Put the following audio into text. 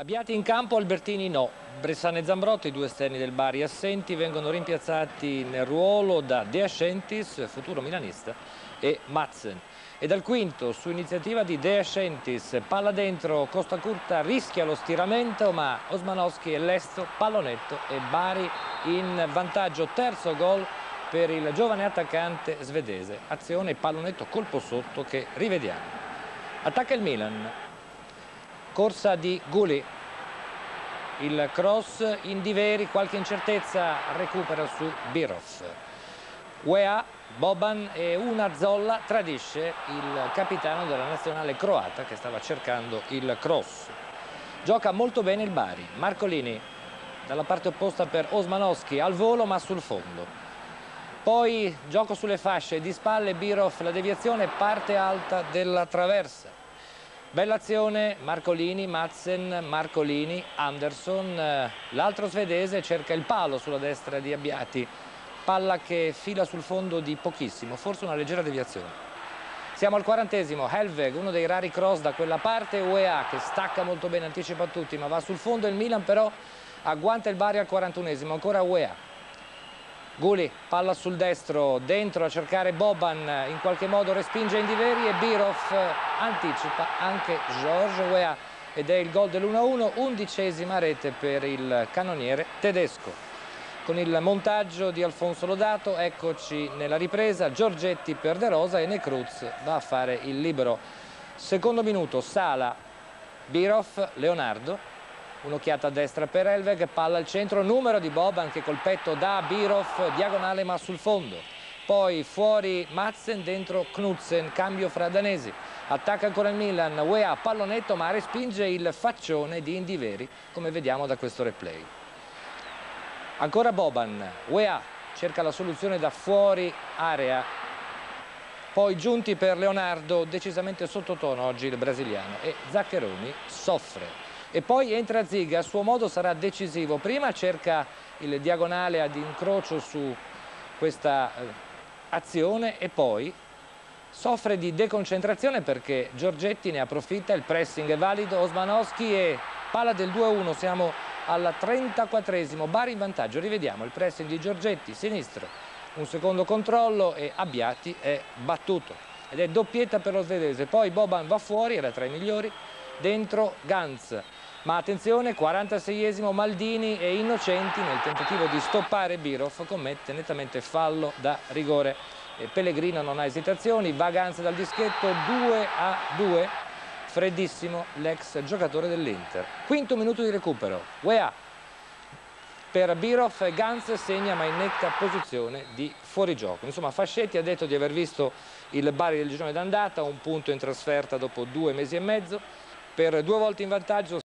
Abbiati in campo, Albertini no. Bressane e Zambrotti, due esterni del Bari assenti, vengono rimpiazzati nel ruolo da De Ascentis, futuro milanista, e Madsen. E dal quinto, su iniziativa di De Ascentis, palla dentro, Costa Curta rischia lo stiramento, ma Osmanowski è lesto, pallonetto e Bari in vantaggio. Terzo gol per il giovane attaccante svedese. Azione, pallonetto, colpo sotto che rivediamo. Attacca il Milan, corsa di Gulli. Il cross in diveri qualche incertezza recupera su Birov UEA Boban e una Zolla tradisce il capitano della nazionale croata che stava cercando il cross. Gioca molto bene il Bari. Marcolini dalla parte opposta per Osmanowski al volo ma sul fondo. Poi gioco sulle fasce di spalle Birov la deviazione parte alta della traversa Bella azione, Marcolini, Madsen, Marcolini, Anderson, eh, l'altro svedese cerca il palo sulla destra di Abbiati, palla che fila sul fondo di pochissimo, forse una leggera deviazione. Siamo al quarantesimo, Helveg, uno dei rari cross da quella parte, UEA che stacca molto bene, anticipa tutti, ma va sul fondo, il Milan però agguanta il Bari al quarantunesimo, ancora UEA. Guli, palla sul destro, dentro a cercare Boban, in qualche modo respinge Indiveri e Birov anticipa anche George Weah ed è il gol dell'1-1, undicesima rete per il cannoniere tedesco. Con il montaggio di Alfonso Lodato, eccoci nella ripresa, Giorgetti per De Rosa e Necruz va a fare il libero. Secondo minuto, Sala, Birov, Leonardo, un'occhiata a destra per Elveg, palla al centro, numero di Boban che col petto da Birov, diagonale ma sul fondo. Poi fuori Madsen, dentro Knudsen, cambio fra danesi. Attacca ancora il Milan, UEA pallonetto ma respinge il faccione di Indiveri, come vediamo da questo replay. Ancora Boban, UEA cerca la soluzione da fuori area. Poi giunti per Leonardo, decisamente sottotono oggi il brasiliano e Zaccheroni soffre e poi entra Ziga, a suo modo sarà decisivo. Prima cerca il diagonale ad incrocio su questa eh, azione e poi soffre di deconcentrazione perché Giorgetti ne approfitta, il pressing è valido, Osmanowski e palla del 2-1, siamo al 34esimo, Bari in vantaggio, rivediamo il pressing di Giorgetti, sinistro, un secondo controllo e Abbiati è battuto ed è doppietta per lo svedese, poi Boban va fuori, era tra i migliori, dentro Ganz ma attenzione 46esimo Maldini e Innocenti nel tentativo di stoppare Birov commette nettamente fallo da rigore. E Pellegrino non ha esitazioni va Ganz dal dischetto 2 a 2 freddissimo l'ex giocatore dell'Inter. Quinto minuto di recupero. UEA per Birov Ganz segna ma in netta posizione di fuorigioco. Insomma Fascetti ha detto di aver visto il Bari del girone d'andata un punto in trasferta dopo due mesi e mezzo. Per due volte in vantaggio